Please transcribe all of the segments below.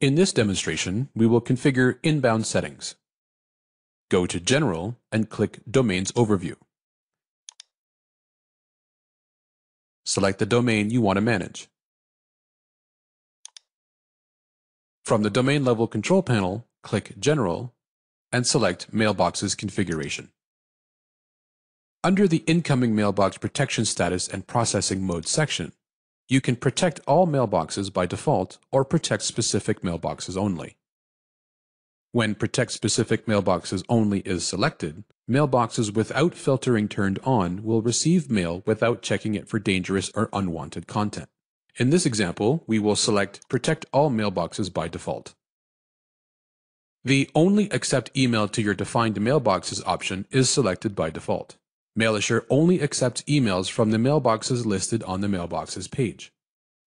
In this demonstration, we will configure inbound settings. Go to General and click Domains Overview. Select the domain you want to manage. From the Domain Level Control panel, click General and select Mailboxes Configuration. Under the Incoming Mailbox Protection Status and Processing Mode section, you can protect all mailboxes by default or protect specific mailboxes only. When Protect Specific Mailboxes Only is selected, mailboxes without filtering turned on will receive mail without checking it for dangerous or unwanted content. In this example, we will select Protect All Mailboxes by default. The Only Accept Email to Your Defined Mailboxes option is selected by default. MailAssure only accepts emails from the mailboxes listed on the Mailboxes page.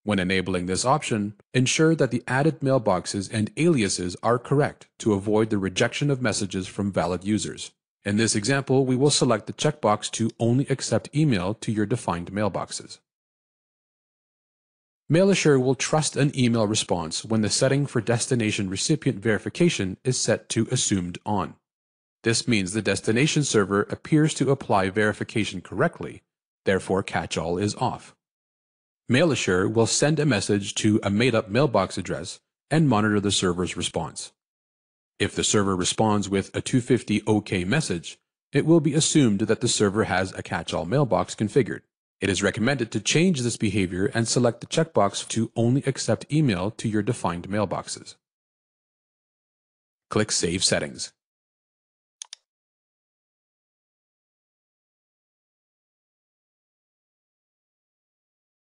When enabling this option, ensure that the added mailboxes and aliases are correct to avoid the rejection of messages from valid users. In this example, we will select the checkbox to only accept email to your defined mailboxes. MailAssure will trust an email response when the setting for destination recipient verification is set to assumed on. This means the destination server appears to apply verification correctly, therefore catch-all is off. MailAssure will send a message to a made-up mailbox address and monitor the server's response. If the server responds with a 250 OK message, it will be assumed that the server has a catch-all mailbox configured. It is recommended to change this behavior and select the checkbox to only accept email to your defined mailboxes. Click Save Settings.